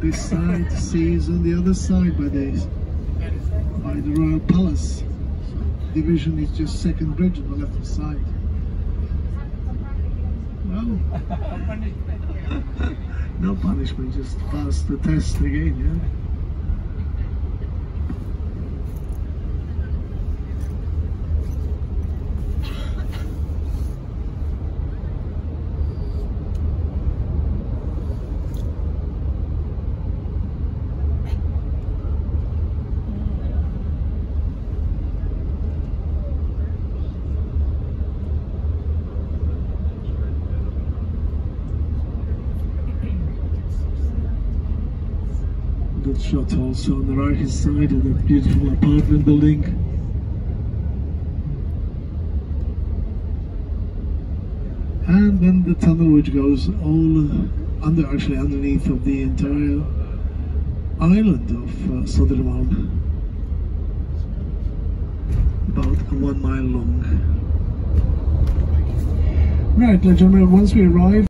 this side, sea is on the other side by the by the Royal Palace. Division is just second bridge on the left side. Well, no punishment, just pass the test again, yeah. Good shot also on the right hand side of that beautiful apartment building. And then the tunnel which goes all under, actually underneath of the entire island of uh, Södermalm. About one mile long. Right, gentlemen, once we arrive